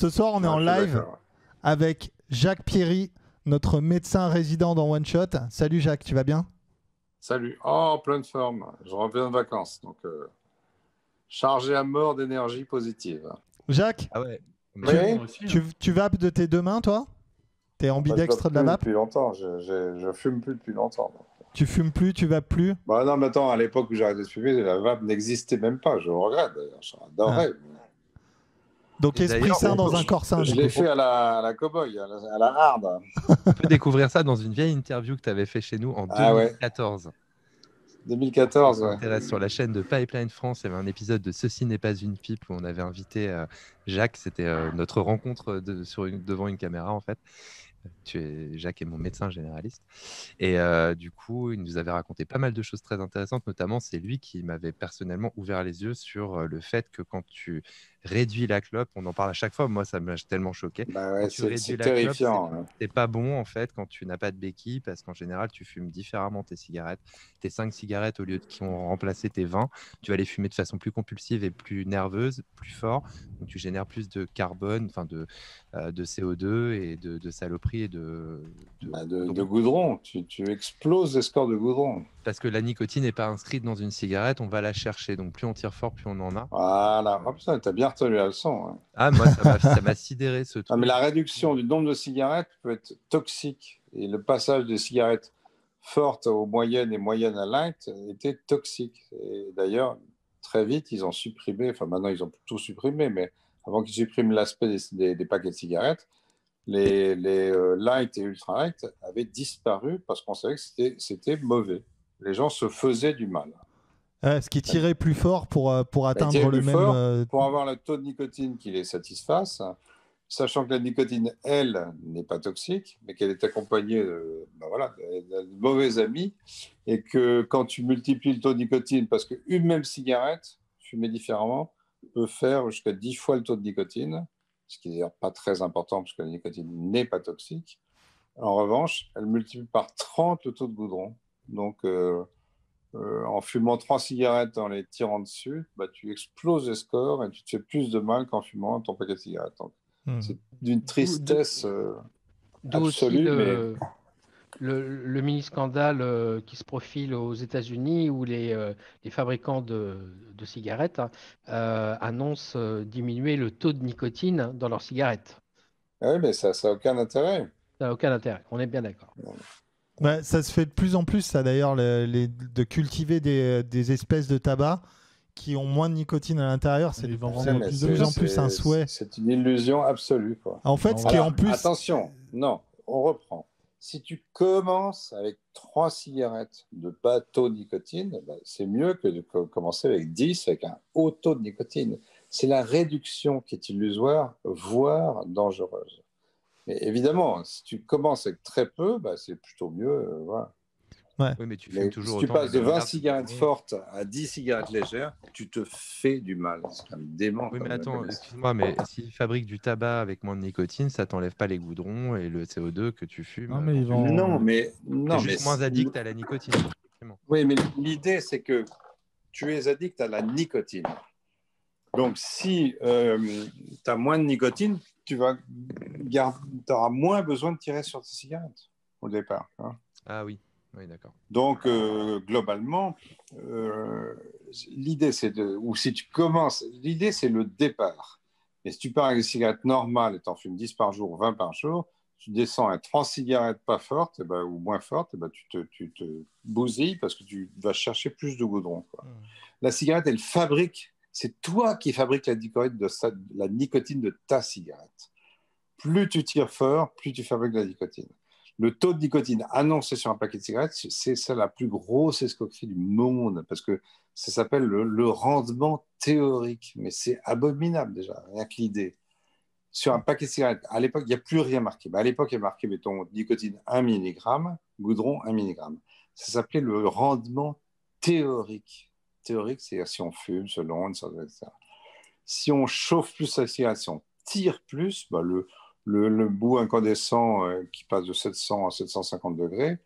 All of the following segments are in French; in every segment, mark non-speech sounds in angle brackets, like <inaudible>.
Ce soir, on est Ah, en live avec Jacques Pierry, notre médecin résident dans One Shot. Salut Jacques, tu vas bien? Salut. Oh, pleine forme. Je reviens de vacances, donc euh, chargé à mort d'énergie positive. Jacques, Ah ouais. Oui. Tu, tu vapes de tes deux mains, toi? T'es ambidextre de la vape? Depuis longtemps. Je, je, je fume plus depuis longtemps. donc. Tu fumes plus, tu vapes plus? Bah non, mais attends, à l'époque où j'ai arrêté de fumer, la vape n'existait même pas. Je le regrette d'ailleurs. J'adorais. Donc Et esprit sain dans un corps sain. Je l'ai fait à la, à la cow-boy, à la, à la hard. <laughs> On peut découvrir ça dans une vieille interview que tu avais fait chez nous en Ah ouais. 2014. 2014, Ça ouais. m'intéresse sur la chaîne de Pipeline France. Il y avait un épisode de Ceci n'est pas une pipe où on avait invité euh, Jacques. C'était euh, notre rencontre de- sur une- devant une caméra en fait. Tu es, Jacques est mon médecin généraliste. Et euh, du coup, il nous avait raconté pas mal de choses très intéressantes. Notamment, c'est lui qui m'avait personnellement ouvert les yeux sur euh, le fait que quand tu réduis la clope, on en parle à chaque fois. Moi, ça m'a tellement choqué. Bah ouais, c'est terrifiant. ouais. C'est pas bon en fait quand tu n'as pas de béquille parce qu'en général tu fumes différemment tes cigarettes. Tes 5 cigarettes au lieu de qui ont remplacé tes 20, tu vas les fumer de façon plus compulsive et plus nerveuse, plus fort. Donc tu génères plus de carbone, enfin de, euh, de CO2 et de, de saloperies et de, de- Bah, de, donc- de goudron. Tu, tu exploses les scores de goudron. Parce que la nicotine n'est pas inscrite dans une cigarette, on va la chercher. Donc plus on tire fort, plus on en a. Voilà. Oh, putain, t'as bien retenu la leçon. hein. Ah moi ça m'a- sidéré ce <laughs> truc. Ah, mais la réduction du nombre de cigarettes peut être toxique. Et le passage des cigarettes fortes aux moyennes et moyennes à light était toxique. Et d'ailleurs, très vite, ils ont supprimé, enfin maintenant ils ont tout supprimé, mais avant qu'ils suppriment l'aspect des, des- des paquets de cigarettes, les, les euh, light et ultra light avaient disparu parce qu'on savait que c'était mauvais. Les gens se faisaient du mal. Ce qui tirait plus fort pour, euh, pour atteindre tirer le même. fort euh, pour avoir le taux de nicotine qui les satisfasse, sachant que la nicotine, elle, n'est pas toxique, mais qu'elle est accompagnée de, ben voilà, de- de mauvais amis, et que quand tu multiplies le taux de nicotine, parce qu'une même cigarette, fumée différemment, peut faire jusqu'à 10 fois le taux de nicotine, ce qui n'est d'ailleurs pas très important, parce que la nicotine n'est pas toxique. En revanche, elle multiplie par 30 le taux de goudron. Donc, euh, euh, en fumant trois cigarettes en les tirant dessus, bah, tu exploses les scores et tu te fais plus de mal qu'en fumant ton paquet de cigarettes. Donc, hmm. c'est d'une tristesse. euh, D'où aussi absolu, le, le, le mini-scandale euh, qui se profile aux États-Unis où les, euh, les fabricants de, de cigarettes hein, euh, annoncent euh, diminuer le taux de nicotine dans leurs cigarettes. ah oui, mais ça n'a aucun intérêt. Ça n'a aucun intérêt, on est bien d'accord. Ouais, ça se fait de plus en plus, ça d'ailleurs, les- de cultiver des, des espèces de tabac qui ont moins de nicotine à l'intérieur. C'est de plus en plus un souhait. C'est une illusion absolue. Quoi. En fait, ce qui est en plus. Attention, non, on reprend. Si tu commences avec trois cigarettes de bas taux de nicotine, ben, c'est mieux que de co- commencer avec 10 avec un haut taux de nicotine. C'est la réduction qui est illusoire, voire dangereuse. Mais évidemment, si tu commences avec très peu, ben, c'est plutôt mieux. euh, voilà. Oui, mais tu Mais toujours si tu passes de 20 milliards cigarettes fortes à 10 cigarettes légères, tu te fais du mal. C'est quand même dément. Oui, mais attends, excuse-moi, mais s'ils fabriquent du tabac avec moins de nicotine, ça t'enlève pas les goudrons et le CO2 que tu fumes. Non, mais ils vont. Non, mais non, mais juste moins addict à la nicotine. Oui, mais l'idée, c'est que tu es addict à la nicotine. Donc, si tu as moins de nicotine, tu vas auras moins besoin de tirer sur tes cigarettes au départ. hein. Ah oui, oui, d'accord. Donc, euh, globalement, euh, l'idée, c'est de. Ou si tu commences, l'idée, c'est le départ. Et si tu pars avec des cigarettes normales et tu en fumes 10 par jour, 20 par jour, tu descends à 3 cigarettes pas fortes eh ben, ou moins fortes, eh ben, tu, te, tu te bousilles parce que tu vas chercher plus de goudron. quoi. Mm. La cigarette, elle fabrique, c'est toi qui fabriques la nicotine, de ta cigarette. Plus tu tires fort, plus tu fabriques de la nicotine. Le taux de nicotine annoncé sur un paquet de cigarettes, c'est la plus grosse escroquerie du monde parce que ça s'appelle le, rendement théorique. Mais c'est abominable déjà, rien que l'idée. Sur un paquet de cigarettes, à l'époque, il n'y a plus rien marqué. Bah, à l'époque, il y a marqué, mettons, nicotine 1 mg, goudron 1 mg. Ça s'appelait le rendement théorique. Théorique, c'est si on fume, selon, etc. Si on chauffe plus la cigarette, si on tire plus, bah, le, le, le bout incandescent euh, qui passe de 700 à 750 degrés,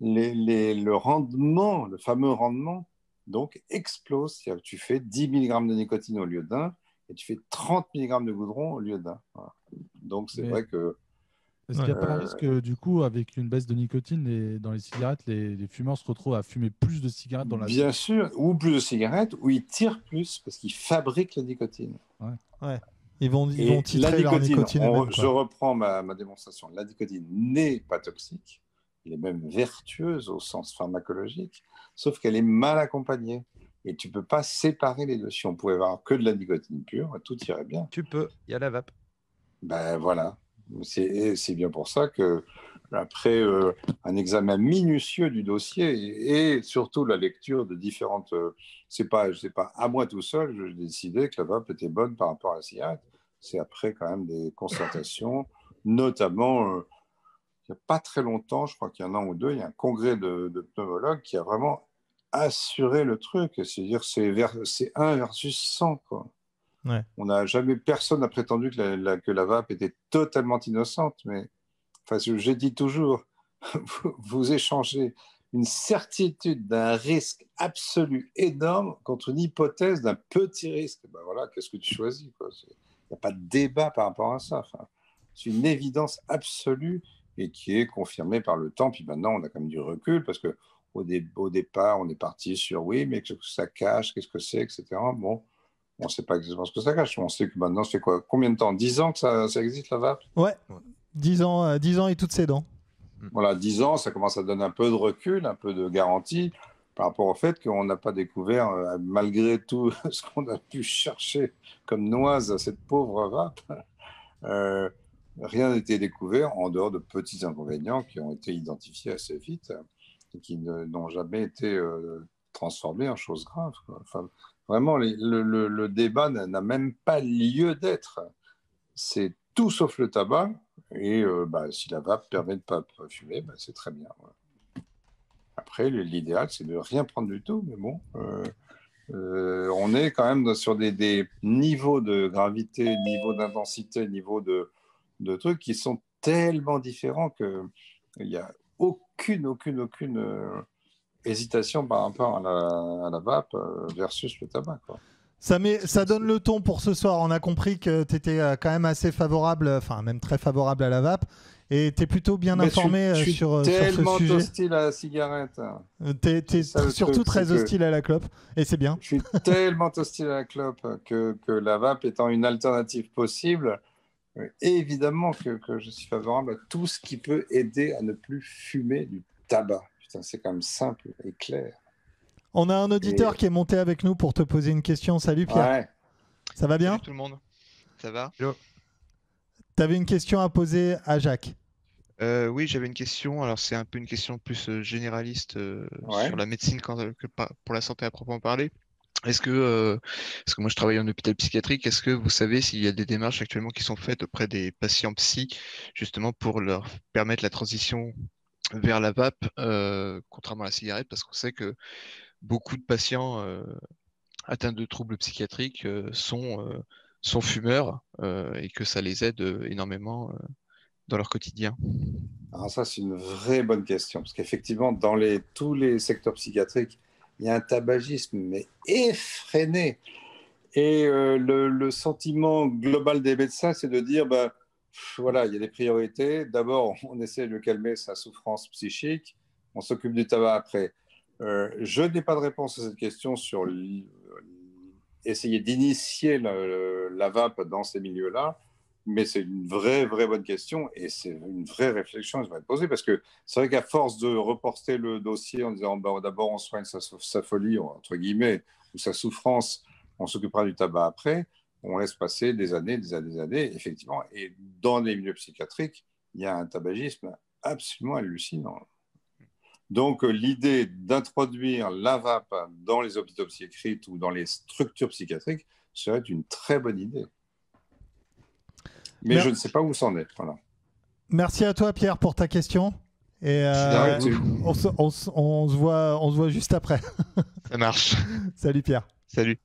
les, les, le rendement, le fameux rendement, donc explose. C'est-à-dire que tu fais 10 mg de nicotine au lieu d'un, et tu fais 30 mg de goudron au lieu d'un. Donc c'est vrai que. Est-ce qu'il n'y a pas un risque, du coup, avec une baisse de nicotine dans les cigarettes, les, fumeurs se retrouvent à fumer plus de cigarettes dans la Bien sûr, ou plus de cigarettes, ou ils tirent plus parce qu'ils fabriquent la nicotine. Ouais. ouais. Ils vont, ils vont titrer la nicotine, leur je reprends ma, ma démonstration. La nicotine n'est pas toxique, elle est même vertueuse au sens pharmacologique, sauf qu'elle est mal accompagnée. Et tu peux pas séparer les deux. Si on pouvait avoir que de la nicotine pure, tout irait bien. Tu peux, il y a la vape. Ben voilà. C'est bien pour ça que, après euh, un examen minutieux du dossier et, surtout la lecture de différentes. Euh, c'est pas, sais pas à moi tout seul, j'ai décidé que la vape était bonne par rapport à la cigarette. C'est après quand même des concertations, notamment. Euh, il n'y a pas très longtemps, je crois qu'il y a un ou deux, il y a un congrès de, de pneumologues qui a vraiment assuré le truc. C'est-à-dire c'est c'est 1 versus 100. Quoi. On n'a jamais, personne n'a prétendu que la, que la vape était totalement innocente, mais enfin, j'ai dit toujours, <laughs> vous, échangez une certitude d'un risque absolu énorme contre une hypothèse d'un petit risque. Ben voilà, qu'est-ce que tu choisis Il n'y a pas de débat par rapport à ça. C'est une évidence absolue et qui est confirmée par le temps. Puis maintenant, on a quand même du recul parce que au, au départ, on est parti sur oui, mais que ça cache, qu'est-ce que c'est, etc. Bon, on ne sait pas exactement ce que ça cache. On sait que maintenant, ça fait quoi? Combien de temps? 10 ans que ça, ça existe, la vape? Ouais, 10 ans, euh, 10 ans et toutes ses dents. Mm. Voilà, 10 ans, ça commence à donner un peu de recul, un peu de garantie par rapport au fait qu'on n'a pas découvert, euh, malgré tout <laughs> ce qu'on a pu chercher comme noise à cette pauvre vape, euh, rien n'a été découvert en dehors de petits inconvénients qui ont été identifiés assez vite et qui n'ont jamais été transformés en choses graves. Enfin, Vraiment, le, débat n'a même pas lieu d'être. C'est tout sauf le tabac. Et euh, bah, si la vape permet de ne pas fumer, bah, c'est très bien. Après, l'idéal, c'est de rien prendre du tout. Mais bon, euh, euh, on est quand même sur des, niveaux de gravité, niveaux d'intensité, niveaux de, de, trucs qui sont tellement différents qu'il n'y a aucune, aucune, aucune hésitation par rapport à la, à la vape euh, versus le tabac. Quoi. Ça, met, ça donne le ton pour ce soir. On a compris que tu étais euh, quand même assez favorable, enfin même très favorable à la vape. Et tu es plutôt bien informé je, je sur, sur, ce sujet. hostile à la cigarette. Tu es, surtout très hostile à la clope. Et c'est bien. Je suis tellement hostile à la clope que, que, la vape étant une alternative possible, évidemment que, que je suis favorable à tout ce qui peut aider à ne plus fumer du tabac c'est quand même simple et clair. On a un auditeur qui est monté avec nous pour te poser une question. Salut Pierre. Ça va bien Salut tout le monde. Ça va Tu avais une question à poser à Jacques. Euh, oui, j'avais une question. Alors, c'est un peu une question plus euh, généraliste euh, sur la médecine quand, que pour la santé à proprement parler. Est-ce que, parce que moi je travaille en hôpital psychiatrique, est-ce que vous savez s'il y a des démarches actuellement qui sont faites auprès des patients psy, justement pour leur permettre la transition vers la vape, euh, contrairement à la cigarette, parce qu'on sait que beaucoup de patients euh, atteints de troubles psychiatriques euh, sont, fumeurs et que ça les aide énormément dans leur quotidien. Alors ça, c'est une vraie bonne question, parce qu'effectivement, dans tous les secteurs psychiatriques, il y a un tabagisme, mais effréné. Et le, le, sentiment global des médecins, c'est de dire, bah, voilà, il y a des priorités. D'abord, on essaie de calmer sa souffrance psychique. On s'occupe du tabac après. Euh, je n'ai pas de réponse à cette question sur essayer d'initier la, vape dans ces milieux-là, mais c'est une vraie, vraie bonne question et c'est une vraie réflexion qui va être posée parce que c'est vrai qu'à force de reporter le dossier en disant d'abord on soigne sa, sa, folie, entre guillemets, ou sa souffrance, on s'occupera du tabac après, on laisse passer des années, des années, des années, effectivement. Et dans les milieux psychiatriques, il y a un tabagisme absolument hallucinant. Donc, euh, l'idée d'introduire la vape dans les hôpitaux psychiatriques ou dans les structures psychiatriques serait une très bonne idée. Mais je ne sais pas où c'en est. Voilà. Merci à toi, Pierre, pour ta question. Et euh, on, se, voit, on se voit juste après. Ça marche. <laughs> Salut, Pierre. Salut.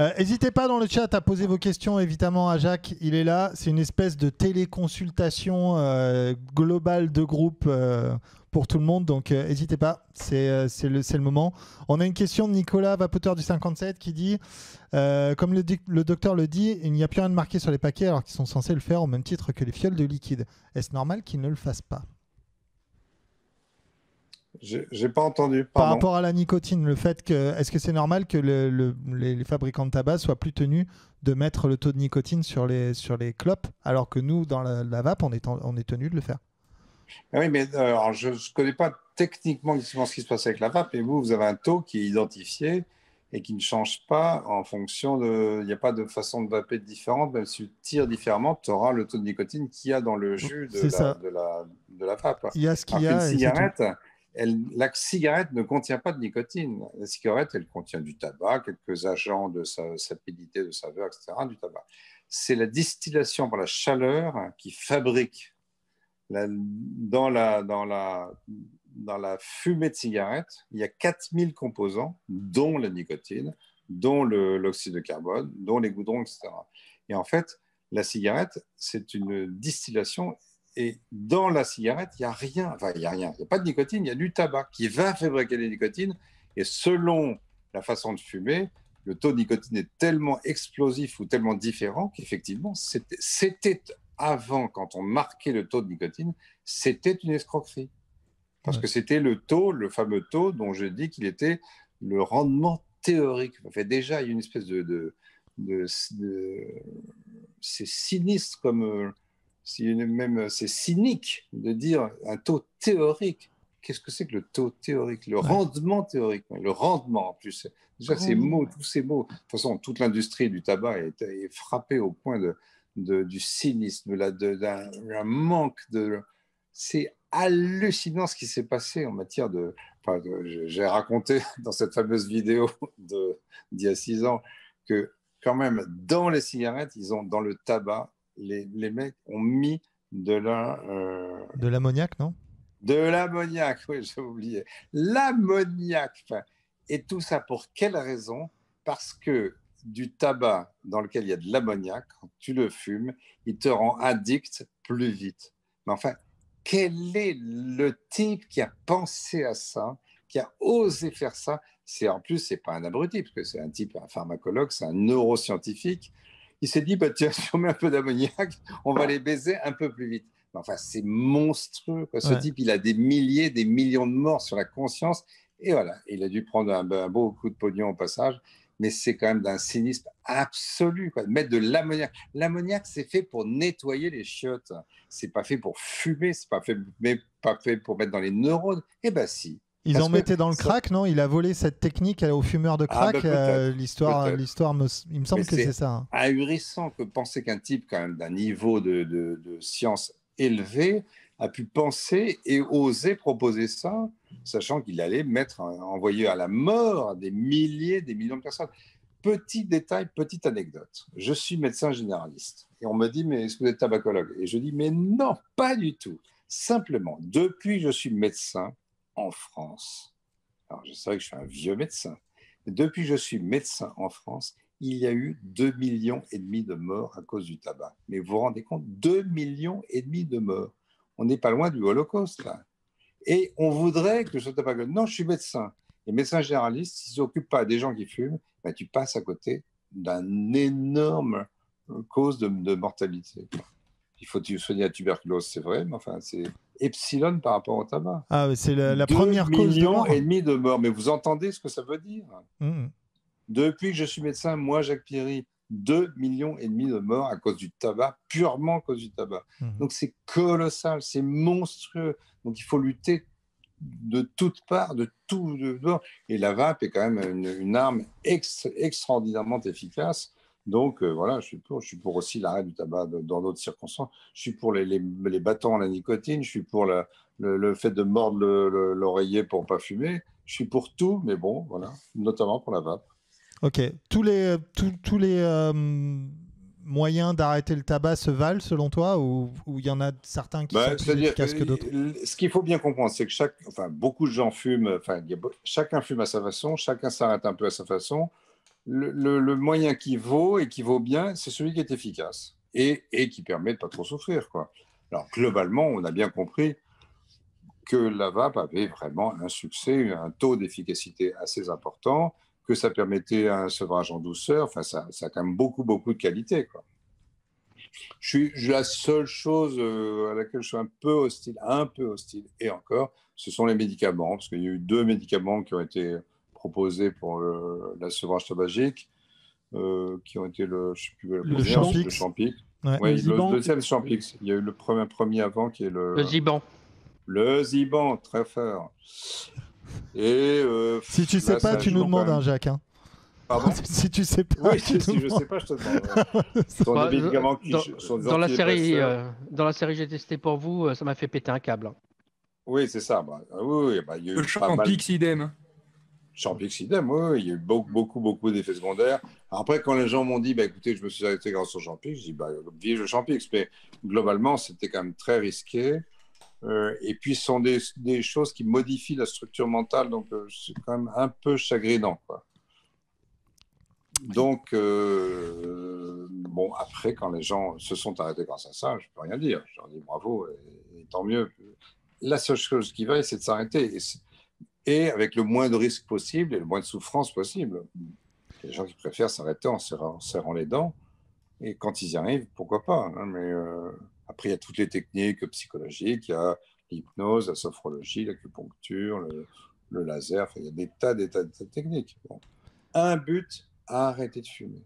Euh, n'hésitez pas dans le chat à poser vos questions évidemment à Jacques, il est là. C'est une espèce de téléconsultation euh, globale de groupe euh, pour tout le monde. Donc n'hésitez pas, c'est le, moment. On a une question de Nicolas Vapoteur du 57 qui dit Comme le, le, docteur le dit, il n'y a plus rien de marqué sur les paquets alors qu'ils sont censés le faire au même titre que les fioles de liquide. Est-ce normal qu'ils ne le fassent pas? J'ai pas entendu. Par rapport à la nicotine, le fait que est-ce que c'est normal que les, fabricants de tabac soient plus tenus de mettre le taux de nicotine sur les sur les clopes, alors que nous dans la, vape on est on est tenu de le faire? Ah oui, mais alors, je ne connais pas techniquement ce qui se passe avec la vape, mais vous vous avez un taux qui est identifié et qui ne change pas en fonction de. Il n'y a pas de façon de vaper différente, même si tu tires différemment, tu auras le taux de nicotine qu'il y a dans le jus de, la, de la, de la, vape. Il y a ce qu'il y a. Une cigarette, la cigarette ne contient pas de nicotine. La cigarette, elle contient du tabac, quelques agents de sa, sapidité, de saveur, etc., du tabac. C'est la distillation par la chaleur qui fabrique la, dans la fumée de cigarette, il y a 4000 composants, dont la nicotine, dont l'oxyde de carbone, dont les goudrons, etc. Et en fait, la cigarette, c'est une distillation et dans la cigarette, il n'y a rien. Enfin, il n'y a rien. Il n'y a pas de nicotine, il y a du tabac qui va fabriquer la nicotine. Et selon la façon de fumer, le taux de nicotine est tellement explosif ou tellement différent qu'effectivement, c'était avant, quand on marquait le taux de nicotine, c'était une escroquerie. Parce que c'était le taux, le fameux taux dont je dis qu'il était le rendement théorique. En fait, déjà, il y a une espèce de, de, de c'est sinistre comme euh, même c'est cynique de dire un taux théorique. Qu'est-ce que c'est que le taux théorique Le rendement théorique, le rendement en plus. Déjà, ces mots, tous ces mots. De toute façon, toute l'industrie du tabac est, frappée au point de, du cynisme, d'un manque de. C'est hallucinant ce qui s'est passé en matière de. J'ai raconté <laughs> dans cette fameuse vidéo d'il y a six ans que, quand même, dans les cigarettes, ils ont, dans le tabac, les, les mecs ont mis de la. Euh, de l'ammoniac, non? De l'ammoniac, oui, j'ai oublié. L'ammoniac. Et tout ça pour quelle raison? Parce que du tabac dans lequel il y a de l'ammoniac, quand tu le fumes, il te rend addict plus vite. Mais enfin, quel est le type qui a pensé à ça, qui a osé faire ça? C'est en plus, c'est pas un abruti, parce que c'est un type, un pharmacologue, c'est un neuroscientifique il s'est dit, bah, tiens, <laughs> si on met un peu d'ammoniac, on va les baiser un peu plus vite. Enfin, c'est monstrueux. Ce type, il a des milliers, des millions de morts sur la conscience. Et voilà, il a dû prendre un, beau coup de pognon au passage. Mais c'est quand même d'un cynisme absolu. Quoi. Mettre de l'ammoniac. L'ammoniac, c'est fait pour nettoyer les chiottes. C'est pas fait pour fumer. C'est pas fait, mais pas fait pour mettre dans les neurones. Eh ben si. Ils en mettaient dans le crack, non? Il a volé cette technique aux fumeurs de ah, crack. Bah, euh, l'histoire, l'histoire, il me semble que c'est ça. Hein. Ahurissant que penser qu'un type quand même d'un niveau de, de, science élevé a pu penser et oser proposer ça, sachant qu'il allait mettre, envoyer à la mort des milliers, des millions de personnes. Petit détail, petite anecdote. Je suis médecin généraliste et on me dit mais est-ce que vous êtes tabacologue? Et je dis mais non, pas du tout. Simplement, depuis que je suis médecin, en France. Alors, je sais que je suis un vieux médecin. Mais depuis que je suis médecin en France, il y a eu 2 millions et demi de morts à cause du tabac. Mais vous vous rendez compte 2 millions et demi de morts. On n'est pas loin du Holocauste. Et on voudrait que sois tabacologue. Non, je suis médecin. Et médecin généraliste, s'ils s'occupent pas des gens qui fument, ben, tu passes à côté d'une énorme cause de, de mortalité. Il faut soigner la tuberculose, c'est vrai, mais enfin, c'est epsilon par rapport au tabac. Ah, c'est la, première cause de mort. et demi de morts. Mais vous entendez ce que ça veut dire? Mmh. Depuis que je suis médecin, moi, Jacques Pierry, 2 millions et demi de morts à cause du tabac, purement à cause du tabac. Mmh. Donc c'est colossal, c'est monstrueux. Donc il faut lutter de toutes parts, de tout. De, et la vape est quand même une, arme extraordinairement efficace donc euh, voilà, je suis pour. Je suis pour aussi l'arrêt du tabac dans d'autres circonstances. Je suis pour les, les, bâtons à la nicotine. Je suis pour le, le, fait de mordre l'oreiller pour pas fumer. Je suis pour tout, mais bon, voilà, notamment pour la vape. Ok. Tous les, tous, les euh, moyens d'arrêter le tabac se valent selon toi ou il y en a certains qui bah, sont plus efficaces que d'autres? euh, Ce qu'il faut bien comprendre, c'est que chaque, enfin, beaucoup de gens fument, enfin, chacun fume à sa façon, chacun s'arrête un peu à sa façon le, moyen qui vaut et qui vaut bien, c'est celui qui est efficace et, qui permet de pas trop souffrir. Alors globalement, on a bien compris que la vape avait vraiment un succès, un taux d'efficacité assez important, que ça permettait un sevrage en douceur. Enfin, ça, a quand même beaucoup, beaucoup de qualité. Je suis, la seule chose euh, à laquelle je suis un peu hostile, un peu hostile, et encore, ce sont les médicaments, parce qu'il y a eu deux médicaments qui ont été proposés pour le, la sevrage tabagique, euh, qui ont été le, je sais plus, le, le Champix. Ouais. le, deuxième Champix. Il y a eu le premier, premier avant qui est le. Le Ziban. Le Ziban, très fort. Et euh, si tu sais pas, tu nous demandes, un Jacques. Hein. Pardon <laughs> si tu sais pas. Oui, si, je sais pas, je te demande. <laughs> qui dans, la série, euh, dans la série j'ai testé pour vous, euh, ça m'a fait péter un câble. Hein. Oui, c'est ça. Bah, oui, bah, il y a eu le Champix idem. Champix idem, il y a eu beaucoup, beaucoup, beaucoup d'effets secondaires. Après, quand les gens m'ont dit, bah, écoutez, je me suis arrêté grâce au Champix, je dis, bah, vive le Champix. Mais globalement, c'était quand même très risqué. Euh, et puis, ce sont des, choses qui modifient la structure mentale, donc euh, c'est quand même un peu chagrinant. Donc, euh, bon, après, quand les gens se sont arrêtés grâce à ça, je ne peux rien dire. Je leur dis bravo, et, tant mieux. La seule chose qui va, c'est de s'arrêter. Avec le moins de risques possible et le moins de souffrance possible. Il y a des gens qui préfèrent s'arrêter en serrant, en serrant, les dents. Et quand ils y arrivent, pourquoi pas hein, Mais euh, après, il y a toutes les techniques psychologiques. Il y a l'hypnose, la sophrologie, l'acupuncture, le, le, laser. Il y a des tas, des tas, de techniques. Bon. Un but, arrêter de fumer.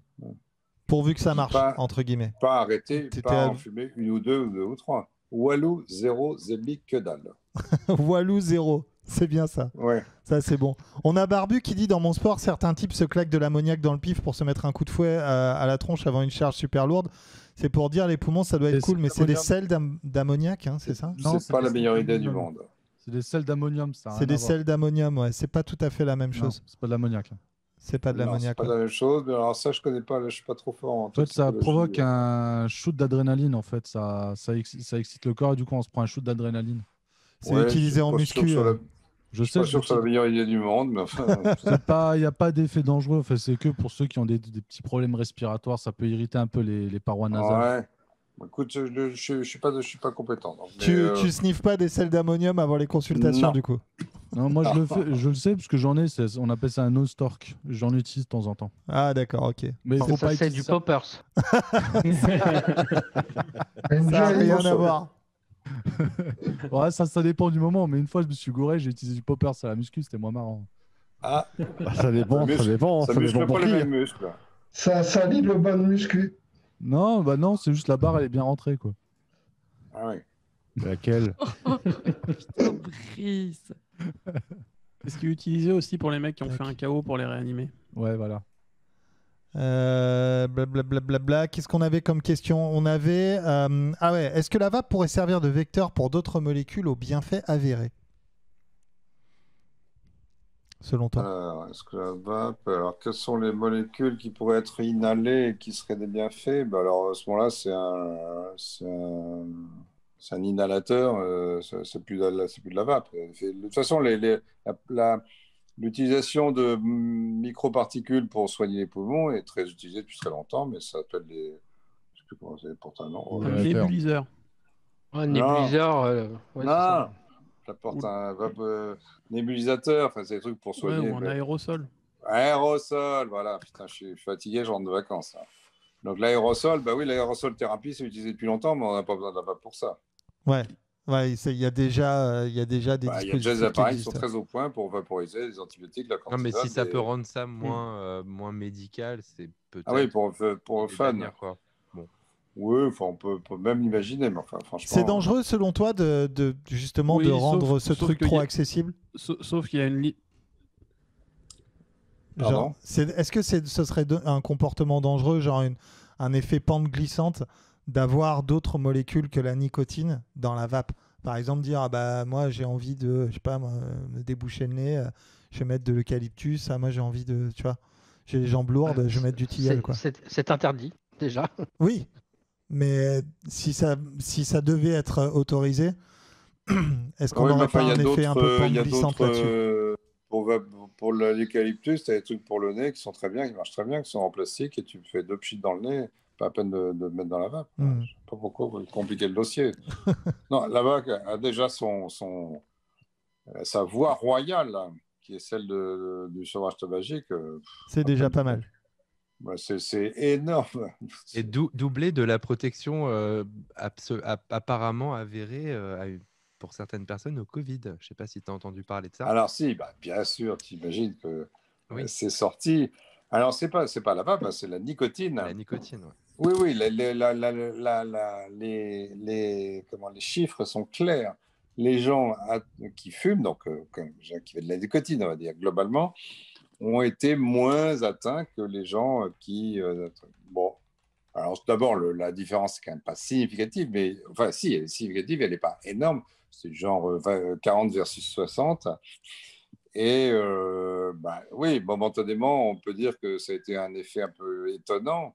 Pourvu que ça marche, entre guillemets. Pas arrêter, pas en fumer une ou deux ou deux ou trois. Walou, zéro, Zébi, que dalle. <laughs> Walou, zéro. C'est bien ça. Ouais. Ça, c'est bon. On a Barbu qui dit dans mon sport, certains types se claquent de l'ammoniac dans le pif pour se mettre un coup de fouet à, la tronche avant une charge super lourde. C'est pour dire les poumons, ça doit être cool, mais c'est des sels d'ammoniac, hein, c'est ça? Non, c'est pas la meilleure idée du monde. C'est des sels d'ammonium, ça. C'est des sels d'ammonium, ouais. C'est pas tout à fait la même chose. C'est pas de l'ammoniac. C'est pas de l'ammoniac. C'est pas la même chose, mais alors ça, je connais pas, je suis pas trop fort en, en fait. Ça provoque un shoot d'adrénaline, en fait. Ça, ça, excite, ça, excite le corps et du coup, on se prend un shoot d'adrénaline. C'est utilisé en muscu. Euh. Je, suis sais, pas sûr que c'est la meilleure idée du monde, mais enfin. <laughs> Il n'y a pas d'effet dangereux. Enfin, c'est que pour ceux qui ont des, des, petits problèmes respiratoires, ça peut irriter un peu les, les parois nasales. Ouais. Écoute, je ne je, suis, pas, je suis pas compétent. tu, euh... tu sniffes pas des sels d'ammonium avant les consultations, non. du coup? Non, moi je le, <laughs> fais, je le sais parce que j'en ai, on appelle ça un nose torque. J'en utilise de temps en temps. Ah, d'accord, ok. Mais faut ça, c'est du ça. poppers. <laughs> ça n'a rien à voir. <laughs> ouais, ça, ça dépend du moment, mais une fois je me suis gouré, j'ai utilisé du poppers à la muscu, c'était moins marrant. Ah, bah, ça dépend, ça, dépend. Ça, ça muscle pas les mêmes muscles. Ça salit le bon muscu. Non, bah non, c'est juste la barre, elle est bien rentrée, quoi. Ah oui. Laquelle? <laughs> Putain, Brice. <laughs> C'est ce qui est utilisé aussi pour les mecs qui ont fait un KO pour les réanimer? Ouais, voilà. Euh, blablabla. Bla, bla, bla, Qu'est-ce qu'on avait comme question On avait. Euh, ah ouais, est-ce que la vape pourrait servir de vecteur pour d'autres molécules aux bienfaits avérés? Selon toi alors, est-ce que la vape. Alors, quelles sont les molécules qui pourraient être inhalées et qui seraient des bienfaits? Ben Alors, à ce moment-là, c'est un, c'est un, inhalateur, euh, c'est, plus de, c'est plus de la vape. De toute façon, les, la, la L'utilisation de microparticules pour soigner les poumons est très utilisée depuis très longtemps, mais ça s'appelle des. Je sais plus comment c'est, porte un nom. Un nébuliseur. Un nébuliseur. Euh, ouais, non, ça porte un euh, nébulisateur, enfin, c'est des trucs pour soigner. Ouais, ou un aérosol. Aérosol, voilà. Putain, je suis fatigué, je rentre de vacances. Là. Donc l'aérosol, bah oui, l'aérosol thérapie, c'est utilisé depuis longtemps, mais on n'a pas besoin de la vape pour ça. Ouais. Ouais, il y a déjà, il y a déjà des bah, Il y a déjà des appareils qui sont très au point pour vaporiser les antibiotiques, la Non, mais si ça peut rendre ça moins, mm. euh, moins médical, c'est peut-être. Ah oui, pour, pour quoi. Bon. Oui, enfin, on peut, peut, même imaginer, mais enfin, franchement. C'est dangereux selon toi de, de justement oui, de rendre sauf, ce sauf truc trop a... accessible? Sauf qu'il y a une limite. Pardon? Est-ce que c'est, ce serait un comportement dangereux, genre une, un effet pente glissante, d'avoir d'autres molécules que la nicotine dans la vape Par exemple, dire ah bah moi j'ai envie de, je sais pas, moi, me déboucher le nez, euh, je vais mettre de l'eucalyptus. Ah moi j'ai envie de, tu vois, j'ai les jambes lourdes, je vais mettre du tilleul. quoi. C'est interdit déjà. <laughs> Oui, mais si ça, si ça devait être autorisé, <clears throat> est-ce qu'on oui, n'aurait enfin, pas un effet un peu a glissante là-dessus euh, Pour, pour l'eucalyptus, tu as des trucs pour le nez qui sont très bien, qui marchent très bien, qui sont en plastique et tu fais deux pchits dans le nez, pas à peine de, de mettre dans la vape. Mm. Je sais pas pourquoi vous compliquez le dossier. <laughs> non, la vape a déjà son, son, sa voix royale, qui est celle de, du sauvage tabagique. C'est déjà pas mal. c'est énorme. Et doublé de la protection apparemment avérée pour certaines personnes au Covid. Je ne sais pas si tu as entendu parler de ça. Alors si, bah, bien sûr, tu imagines que c'est sorti. Alors, ce n'est pas, pas la vape, hein, c'est la nicotine. La nicotine, oui. Oui, oui, les, comment, les chiffres sont clairs. Les gens qui fument, donc euh, qui de la nicotine, on va dire, globalement, ont été moins atteints que les gens qui... Euh, bon, alors d'abord, la différence, n'est quand même pas significative, mais enfin, si, elle est significative, elle n'est pas énorme. C'est genre 40 euh, versus 60. Et bah, oui, momentanément, on peut dire que ça a été un effet un peu étonnant.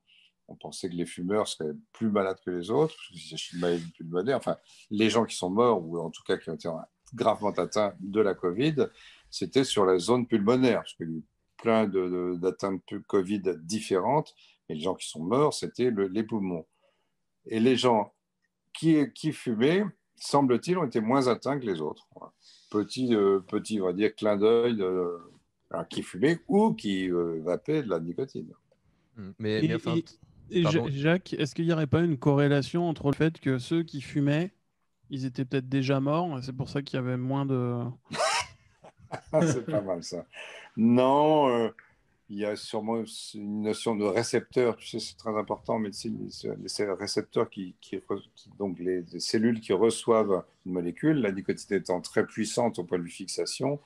On pensait que les fumeurs seraient plus malades que les autres, parce que c'est une maladie pulmonaire. Enfin, les gens qui sont morts, ou en tout cas qui ont été gravement atteints de la Covid, c'était sur la zone pulmonaire, parce qu'il y a eu plein d'atteintes de, Covid différentes, mais les gens qui sont morts, c'était les poumons. Et les gens qui, qui fumaient, semble-t-il, ont été moins atteints que les autres. Petit, euh, petit, on va dire, clin d'œil de, qui fumait ou qui euh, vapait de la nicotine. Mmh. Mais, Jacques, est-ce qu'il n'y aurait pas une corrélation entre le fait que ceux qui fumaient, ils étaient peut-être déjà morts, et c'est pour ça qu'il y avait moins de... <laughs> c'est pas mal ça. Non, euh, il y a sûrement une notion de récepteur, tu sais, c'est très important en médecine, les récepteurs qui, donc les, cellules qui reçoivent une molécule, la nicotine étant très puissante au point de vue fixation,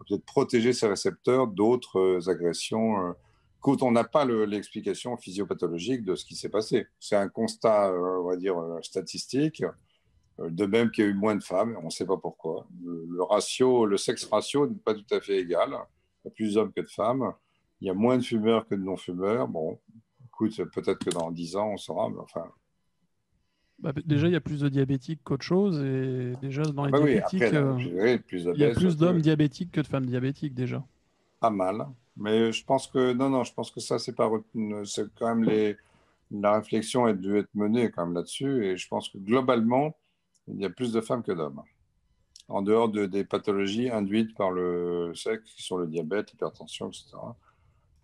peut-être protéger ces récepteurs d'autres euh, agressions euh, quand on n'a pas l'explication physiopathologique de ce qui s'est passé. C'est un constat, euh, on va dire, statistique. De même qu'il y a eu moins de femmes, on ne sait pas pourquoi. Le, ratio, le sexe ratio n'est pas tout à fait égal. Il y a plus d'hommes que de femmes. Il y a moins de fumeurs que de non-fumeurs. Bon, écoute, peut-être que dans 10 ans, on saura, mais enfin, bah, déjà, il y a plus de diabétiques qu'autre chose. Et déjà, dans les bah diabétiques, euh, il y a plus d'hommes diabétiques que de femmes diabétiques, déjà. Mal. Mais je pense que, non, non, je pense que ça, c'est pas. C'est quand même les. La réflexion a dû être menée quand même là-dessus. Et je pense que globalement, il y a plus de femmes que d'hommes. En dehors de, des pathologies induites par le sexe, qui sont le diabète, l'hypertension, etc.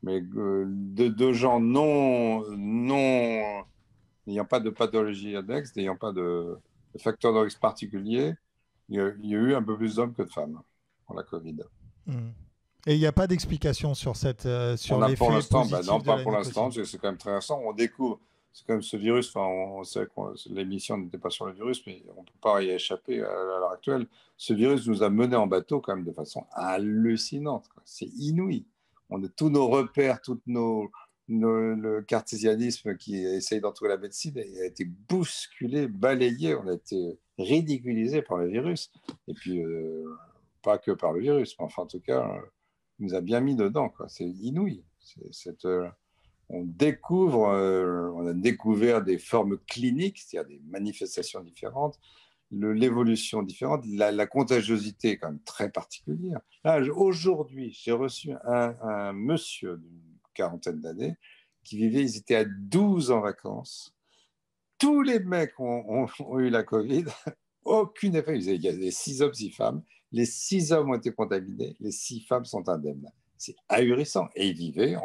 Mais euh, de, de gens non. non n'ayant pas de pathologie annexe, n'ayant pas de, facteur de risque particulier, il y, a, eu un peu plus d'hommes que de femmes pour la Covid. Hmm. Et il n'y a pas d'explication sur cette euh, sur l'effet pour l'instant, bah non, pas pour l'instant. C'est quand même très récent. On découvre, c'est comme ce virus. Enfin, on, sait que l'émission n'était pas sur le virus, mais on ne peut pas y échapper à, l'heure actuelle. Ce virus nous a menés en bateau quand même de façon hallucinante. C'est inouï. On a tous nos repères, toutes nos le, cartésianisme qui essaye d'entourer la médecine a été bousculé, balayé, on a été ridiculisé par le virus. Et puis, euh, pas que par le virus, mais enfin, en tout cas, il nous a bien mis dedans. C'est inouï. Euh, on découvre, euh, on a découvert des formes cliniques, c'est-à-dire des manifestations différentes, l'évolution différente, la, contagiosité est quand même très particulière. aujourd'hui, j'ai reçu un, monsieur d'une quarantaine d'années, qui vivaient, ils étaient à 12 en vacances. Tous les mecs ont, eu la Covid, <laughs> aucune effet. Il y a six hommes, six femmes. Les six hommes ont été contaminés, les six femmes sont indemnes. C'est ahurissant. Et ils vivaient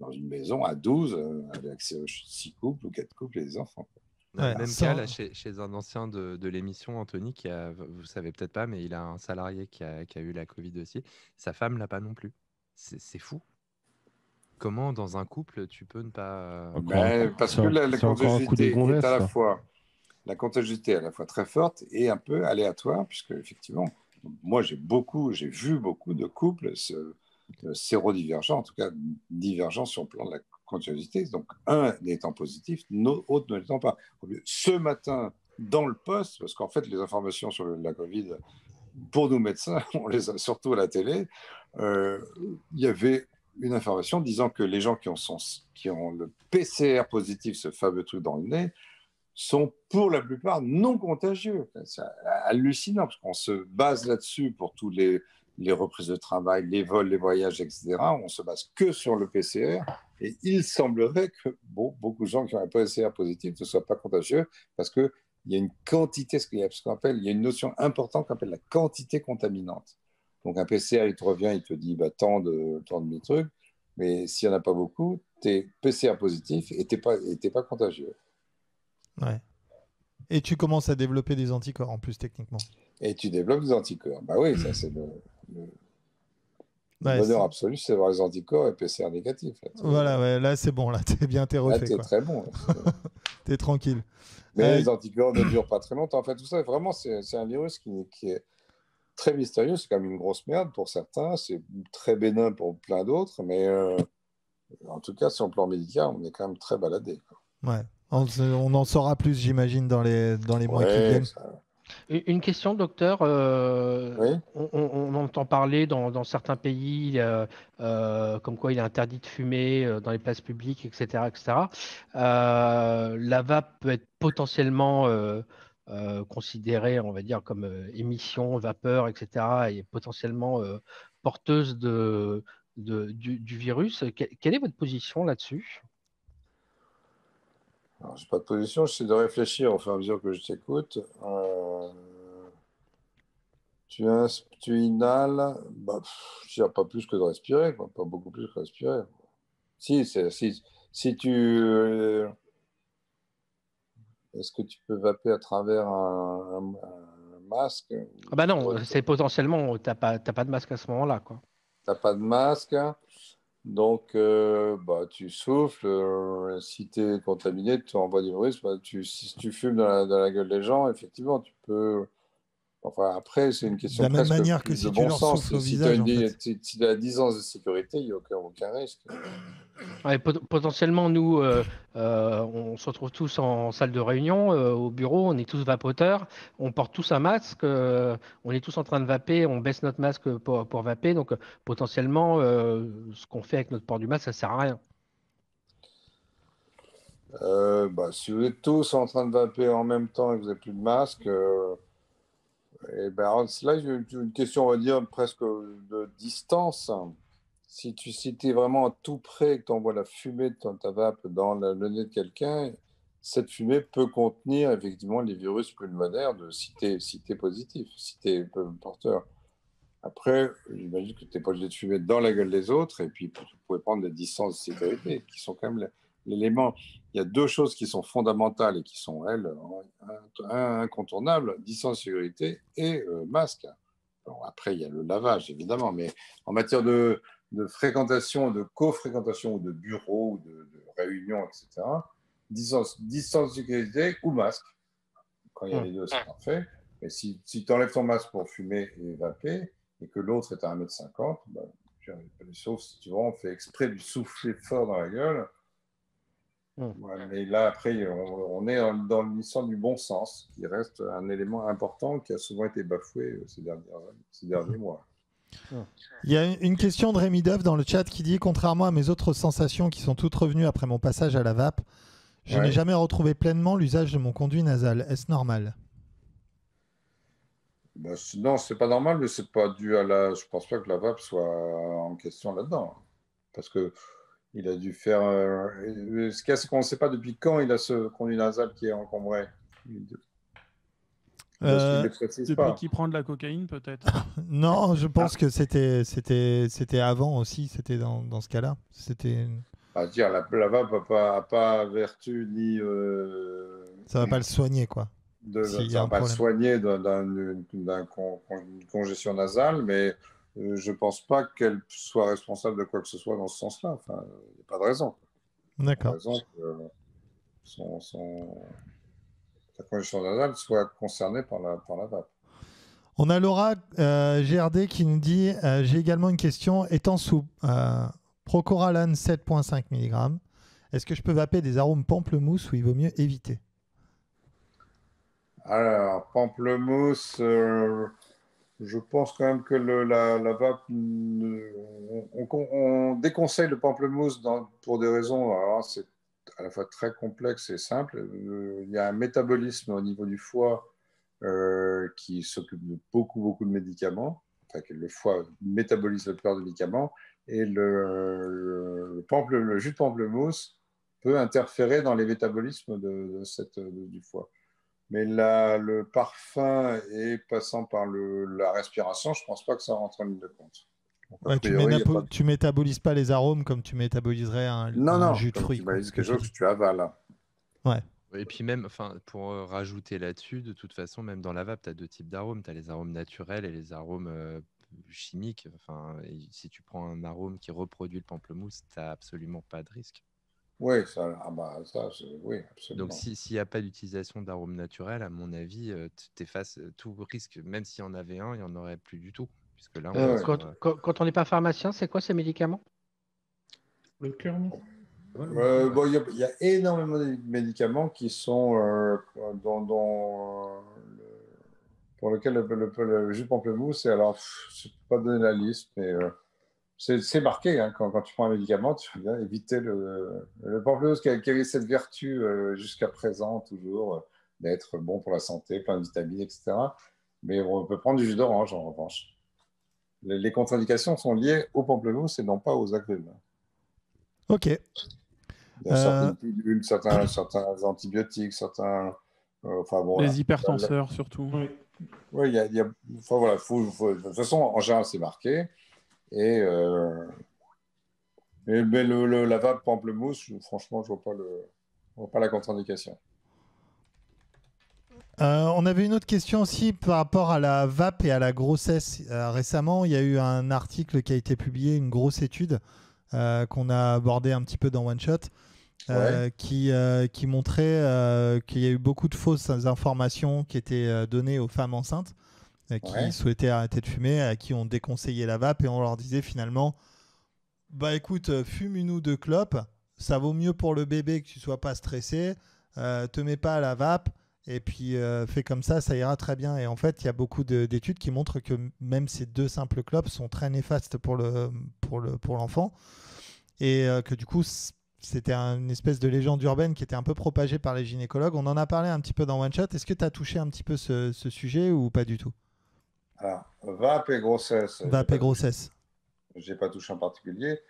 dans une maison à 12, euh, avec six couples ou quatre couples et des enfants. même cas, chez, un ancien de, l'émission, Anthony, qui a, vous savez peut-être pas, mais il a un salarié qui a, qui a eu la Covid aussi. Sa femme l'a pas non plus. C'est fou comment dans un couple tu peux ne pas. Parce que la, contagiosité est à la fois la contagiosité à la fois très forte et un peu aléatoire, puisque effectivement, moi j'ai beaucoup, j'ai vu beaucoup de couples se, sérodivergents, en tout cas divergents sur le plan de la contagiosité. Donc un n'étant positif, l'autre ne l'étant pas. Ce matin, dans le poste, parce qu'en fait les informations sur la Covid, pour nous médecins, <laughs> on les a surtout à la télé, euh, il y avait une information disant que les gens qui ont, qui ont le PCR positif, ce fameux truc dans le nez, sont pour la plupart non contagieux. C'est hallucinant parce qu'on se base là-dessus pour tous les, reprises de travail, les vols, les voyages, etc. On se base que sur le PCR et il semblerait que beaucoup de gens qui ont un PCR positif ne soient pas contagieux parce que il y a une quantité, ce qu'on appelle, il y a une notion importante qu'on appelle la quantité contaminante. Donc un PCR, il te revient, il te dit bah, tant de tant de trucs, mais s'il n'y en a pas beaucoup, tu es PCR positif et tu n'es pas, pas contagieux. Ouais. Et tu commences à développer des anticorps en plus techniquement. Et tu développes des anticorps. Bah oui, ça c'est le, le... bonheur absolu, c'est d'avoir les anticorps et PCR négatif. voilà, ouais, là c'est bon, là <laughs> t'es bien, t'es refait. Là t'es très bon. <laughs> t'es tranquille. Mais euh, les anticorps ne durent pas très longtemps. En fait, tout ça, vraiment, c'est un virus qui, qui, est très mystérieux. C'est quand même une grosse merde pour certains. C'est très bénin pour plein d'autres. Mais euh, en tout cas, sur le plan médical, on est quand même très baladé. Ouais. On, en saura plus, j'imagine, dans les, dans les mois qui viennent. Une question, docteur. Euh, on, entend parler dans, certains pays euh, comme quoi il est interdit de fumer euh, dans les places publiques, etc. etc. la vape peut être potentiellement considérée, on va dire, comme émission, vapeur, etc. et potentiellement porteuse de, du, du, virus. Quelle est votre position là-dessus? Je n'ai pas de position, j'essaie de réfléchir au fur et à mesure que je t'écoute. Euh, tu, tu inhales, bah, je pas plus que de respirer, pas beaucoup plus que de respirer. Si, si, si tu. Euh, est-ce que tu peux vaper à travers un, masque? Ah bah non, c'est potentiellement, tu n'as pas, pas de masque à ce moment-là. Tu n'as pas de masque. Donc, euh, bah, tu souffles. Euh, si tu contaminé, tu envoies du virus. Bah, tu, si tu fumes dans la, dans la, gueule des gens, effectivement, tu peux. Enfin, après, c'est une question de la même manière que si tu leur souffles au visage. Si tu as, as 10 ans de sécurité, il n'y a aucun, aucun risque potentiellement, nous, euh, euh, on se retrouve tous en salle de réunion, euh, au bureau, on est tous vapoteurs, on porte tous un masque, on est tous en train de vaper, on baisse notre masque pour, pour vaper. Donc, potentiellement, ce qu'on fait avec notre port du masque, ça ne sert à rien. Bah, si vous êtes tous en train de vaper en même temps et que vous n'avez plus de masque, et ben, là, j'ai une question, on va dire, presque de distance si tu si es vraiment tout près et que tu envoies la fumée de ta vape dans le, nez de quelqu'un, cette fumée peut contenir effectivement les virus pulmonaires de, si tu es, si positif, si tu es porteur. Après, j'imagine que tu n'es pas obligé de fumer dans la gueule des autres, et puis tu pouvez prendre des distances de sécurité, qui sont quand même l'élément. Il y a deux choses qui sont fondamentales et qui sont, elles, incontournables, distance de sécurité et euh, masque. après, il y a le lavage, évidemment, mais en matière de, de fréquentation, de co-fréquentation ou de bureau ou de, réunion, etc. Distance, distance de sécurité ou masque. Quand il y a les deux, c'est parfait. Mais si, si tu enlèves ton masque pour fumer et vaper, et que l'autre est à 1m50, bah, sauf si tu vois, on fait exprès de souffler fort dans la gueule. Mais là, après, on, est dans l'histoire du bon sens, qui reste un élément important qui a souvent été bafoué ces, ces derniers mois. Il y a une question de Rémi Duff dans le chat qui dit Contrairement à mes autres sensations qui sont toutes revenues après mon passage à la vape, je n'ai jamais retrouvé pleinement l'usage de mon conduit nasal. Est-ce normal? Ben, Non, c'est pas normal, mais c'est pas dû à la. Je pense pas que la vape soit en question là-dedans. Parce que il a dû faire. Euh, ce qu'il y a, c'est qu'on ne sait pas depuis quand il a ce conduit nasal qui est encombré. Euh, depuis qu'il prend de la cocaïne, peut-être? <laughs> Non, je pense que c'était, c'était, c'était avant aussi, c'était dans, dans ce cas-là. C'était. Ah, dire, la, la vape n'a pas, pas, vertu ni. Euh, ça va pas le soigner, quoi. De, ça va pas le soigner d'une congestion nasale, mais euh, je pense pas qu'elle soit responsable de quoi que ce soit dans ce sens-là. Enfin, il n'y a pas de raison. D'accord. son, son, la congestion nasale soit concernée par la, par la vape. On a Laura euh, GRD qui nous dit euh, J'ai également une question. Étant sous euh, Procoralan 7,5 mg, est-ce que je peux vaper des arômes pamplemousse ou il vaut mieux éviter? Alors, pamplemousse, je pense quand même que la, la, vape, on, déconseille le pamplemousse pour des raisons. C'est à la fois très complexe et simple. Euh, il y a un métabolisme au niveau du foie euh, qui s'occupe de beaucoup, beaucoup de médicaments. Enfin, le foie métabolise le plupart des médicaments. Et le, jus de pamplemousse peut interférer dans les métabolismes de, du foie. Mais là, le parfum et passant par le, la respiration, je ne pense pas que ça rentre en ligne de compte. tu, métabolises pas les arômes comme tu métaboliserais un, non, non, jus de fruits. Tu métabolises quelque chose que tu avales. Ouais. Et puis même, enfin, pour rajouter là-dessus, de toute façon, même dans la vape, tu as deux types d'arômes. Tu as les arômes naturels et les arômes chimiques. Enfin, si tu prends un arôme qui reproduit le pamplemousse, tu n'as absolument pas de risque. Oui, ça, ah bah, ça oui, absolument. Donc, s'il n'y a pas d'utilisation d'arômes naturels, à mon avis, tu effaces tout risque. Même s'il y en avait un, il n'y en aurait plus du tout. Puisque là, quand, on n'est pas pharmacien, c'est quoi ces médicaments? Le cœur, non euh, bon, il y, a énormément de médicaments qui sont euh, dans, dans pour lequel le, le, le, jus de pamplemousse, et alors, je ne peux pas donner la liste, mais euh, c'est marqué hein, quand, quand, tu prends un médicament, tu dois éviter le, le pamplemousse qui, avait cette vertu jusqu'à présent, toujours, d'être bon pour la santé, plein de vitamines, etc. Mais on peut prendre du jus d'orange en revanche. Les, les contre-indications sont liées au pamplemousse et non pas aux agrumes. Ok. Il y a certaines euh, pilules, certains, <coughs> certains, antibiotiques, certains. Euh, enfin, bon, les hypertenseurs surtout. Oui, il y a. Y a enfin, voilà, faut, faut, de toute façon, en général, c'est marqué. Et. Euh, le, le, la vape pamplemousse, franchement, je ne vois, vois, pas la contre-indication. Euh, on avait une autre question aussi par rapport à la vape et à la grossesse. Euh, récemment, il y a eu un article qui a été publié, une grosse étude euh, qu'on a abordé un petit peu dans One Shot. Qui, qui montrait qu'il y a eu beaucoup de fausses informations qui étaient données aux femmes enceintes qui souhaitaient arrêter de fumer, à qui on déconseillait la vape et on leur disait finalement bah écoute, fume une ou deux clopes, ça vaut mieux pour le bébé que tu sois pas stressé, te mets pas à la vape et puis fais comme ça, ça ira très bien. Et en fait, il y a beaucoup d'études qui montrent que même ces deux simples clopes sont très néfastes pour le pour le pour l'enfant et euh, que du coup c'était une espèce de légende urbaine qui était un peu propagée par les gynécologues. On en a parlé un petit peu dans One Shot. Est-ce que tu as touché un petit peu ce, sujet ou pas du tout? Alors, vape et grossesse. Vape et grossesse. J'ai pas touché en particulier.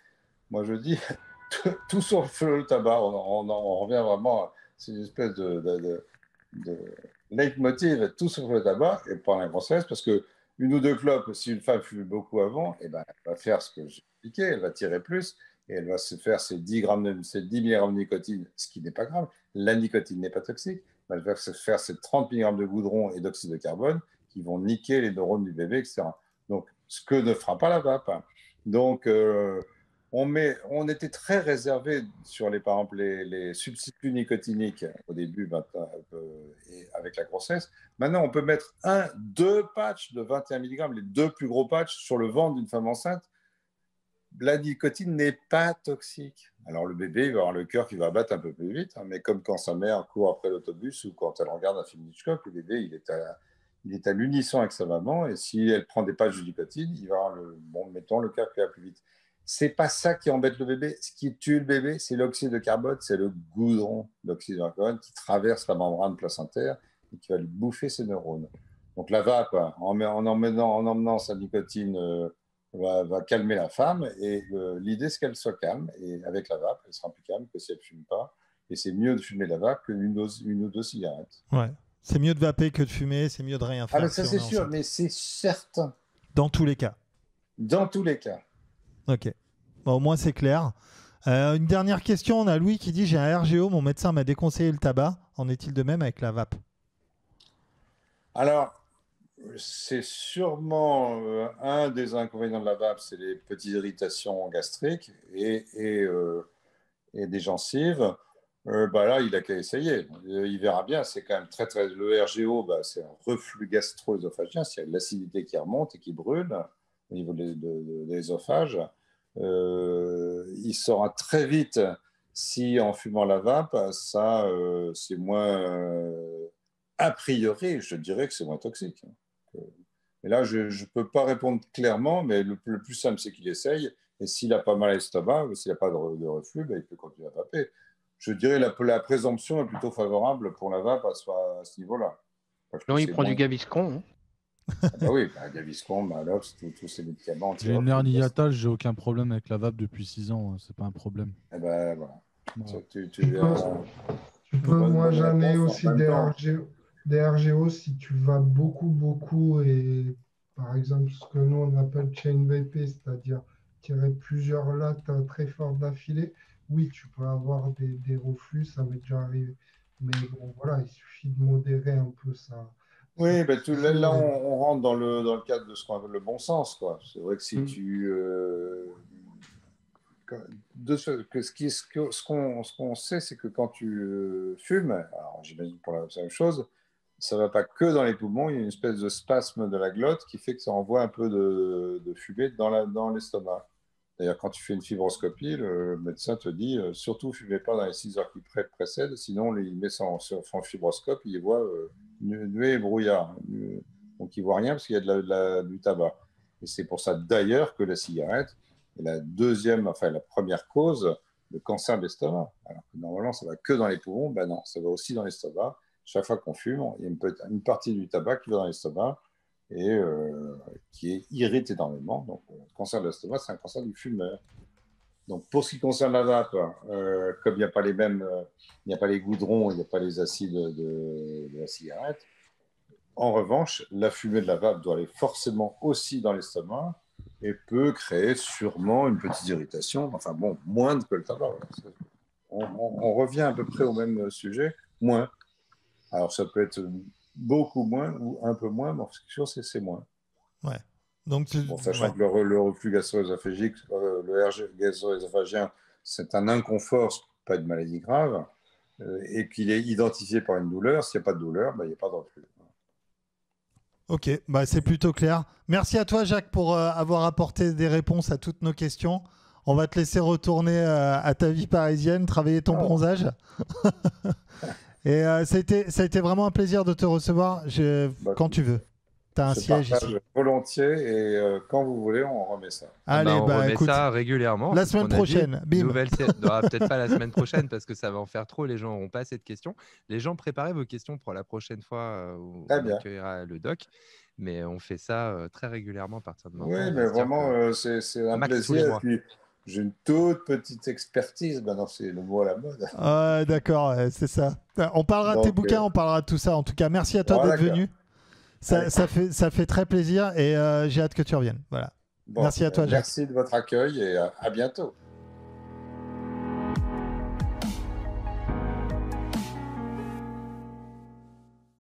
Moi, je dis <laughs> tout sur le tabac. On, on, revient vraiment. C'est une espèce de, de, de, leitmotiv tout sur le tabac et pas la grossesse parce que une ou deux clopes, si une femme fume beaucoup avant, eh ben, elle va faire ce que j'ai expliqué, elle va tirer plus et elle va se faire ses 10, grammes de, ses 10 mg de nicotine, ce qui n'est pas grave. La nicotine n'est pas toxique. Elle va se faire ses 30 mg de goudron et d'oxyde de carbone qui vont niquer les neurones du bébé, etc. Donc, ce que ne fera pas la vape. Donc, euh, on, met, on était très réservé sur les, par exemple, les, substituts nicotiniques au début euh, et avec la grossesse. Maintenant, on peut mettre un, deux patchs de 21 mg, les deux plus gros patchs sur le ventre d'une femme enceinte la nicotine n'est pas toxique. Alors le bébé il va avoir le cœur qui va battre un peu plus vite, hein, mais comme quand sa mère court après l'autobus ou quand elle regarde un film Hitchcock, le bébé il est à, il est à l'unisson avec sa maman et si elle prend des patchs de nicotine, il va avoir le bon, mettons le cœur qui va plus vite. C'est pas ça qui embête le bébé. Ce qui tue le bébé, c'est l'oxyde de carbone, c'est le goudron d'oxyde de carbone qui traverse la membrane placentaire et qui va lui bouffer ses neurones. Donc la vape, en, en, emmenant, en emmenant sa nicotine euh, va, calmer la femme. Et l'idée, c'est qu'elle soit calme. Et avec la vape, elle sera plus calme que si elle ne fume pas. Et c'est mieux de fumer la vape qu'une une ou deux cigarettes. C'est mieux de vaper que de fumer, c'est mieux de rien faire. Ah, ça, c'est sûr, mais c'est certain. Dans tous les cas. Dans tous les cas. Ok. au moins, c'est clair. Euh, une dernière question. On a Louis qui dit J'ai un RGO, mon médecin m'a déconseillé le tabac. En est-il de même avec la vape? Alors, c'est sûrement euh, un des inconvénients de la vape, c'est les petites irritations gastriques et, euh, des gencives. Euh, bah là, il a qu'à essayer. Il verra bien, c'est quand même très, très. Le RGO, bah, c'est un reflux gastro-œsophagien, c'est l'acidité qui remonte et qui brûle au niveau de, l'œsophage. il saura très vite si en fumant la vape, ça, c'est moins. a priori, je dirais que c'est moins toxique. Et là, je ne peux pas répondre clairement, mais le, plus simple, c'est qu'il essaye. Et s'il n'a pas mal à l'estomac, s'il n'a pas de, reflux, ben, il peut continuer à vaper. Je dirais la, la présomption est plutôt favorable pour la vape à ce, niveau-là. Non, il prend du Gaviscon. Hein. Ah bah oui, bah, Gaviscon, Malox, tous ces médicaments. J'ai une hernie hiatale, j'ai aucun problème avec la vape depuis 6 ans, hein, c'est pas un problème. Eh ben voilà. moi j'en aussi des des RGO, si tu vas beaucoup, beaucoup, et par exemple, ce que nous on appelle chain VP, c'est-à-dire tirer plusieurs lattes très fortes d'affilée, oui, tu peux avoir des, des reflux, ça m'est déjà arrivé. Mais bon, voilà, il suffit de modérer un peu ça. Oui, ben, tout, là, on, rentre dans le, dans le cadre de ce qu'on appelle le bon sens. C'est vrai que si mm. tu. Euh, de ce, que ce qu'on ce ce qu'on sait, c'est que quand tu euh, fumes, alors j'imagine pour la même chose, ça ne va pas que dans les poumons, il y a une espèce de spasme de la glotte qui fait que ça envoie un peu de, de fumée dans l'estomac. D'ailleurs, quand tu fais une fibroscopie, le médecin te dit euh, surtout ne fumez pas dans les 6 heures qui précèdent, sinon il met son, son fibroscope, il voit euh, nuée et brouillard. Donc il ne voit rien parce qu'il y a de la, du tabac. Et c'est pour ça d'ailleurs que la cigarette est la deuxième, enfin la première cause de cancer de l'estomac. Alors que normalement, ça va que dans les poumons, ben non, ça va aussi dans l'estomac. Chaque fois qu'on fume, il y a une partie du tabac qui va dans l'estomac et euh, qui irrite énormément. Donc, le cancer de l'estomac, c'est un cancer du fumeur. Donc, pour ce qui concerne la vape, euh, comme il n'y a pas les mêmes, euh, il n'y a pas les goudrons, il n'y a pas les acides de, la cigarette. En revanche, la fumée de la vape doit aller forcément aussi dans l'estomac et peut créer sûrement une petite irritation. Enfin bon, moins que le tabac. On, revient à peu près au même sujet, moins. Alors ça peut être beaucoup moins ou un peu moins, mais ce c'est moins. Ouais. Donc, sachant que le, reflux gastro-œsophagique, euh, le RG gastro-œsophagien, c'est un inconfort, pas une maladie grave, euh, et qu'il est identifié par une douleur. S'il n'y a pas de douleur, ben, il n'y a pas de reflux. Ok, bah, c'est plutôt clair. Merci à toi, Jacques, pour euh, avoir apporté des réponses à toutes nos questions. On va te laisser retourner à ta vie parisienne, travailler ton oh. bronzage. <laughs> Et euh, ça, a été, ça a été vraiment un plaisir de te recevoir bah, quand tu veux. Tu as un siège ici. Volontiers et euh, quand vous voulez, on remet ça. Allez, bah, on bah, remet ça régulièrement. La semaine prochaine. Bim. <laughs> Peut-être pas la semaine prochaine parce que ça va en faire trop. Les gens n'auront pas assez de questions. Les gens, préparez vos questions pour la prochaine fois euh, où on accueillera le doc. Mais on fait ça très régulièrement à partir de maintenant. Oui, mais vraiment, c'est un plaisir. J'ai une toute petite expertise. Maintenant, c'est le mot à la mode. Ah, d'accord, c'est ça. On parlera de tes bouquins, euh, on parlera de tout ça. En tout cas, merci à toi d'être venu. Ça, fait, ça fait très plaisir et euh, j'ai hâte que tu reviennes. Voilà. merci à toi, Merci de votre accueil et à bientôt.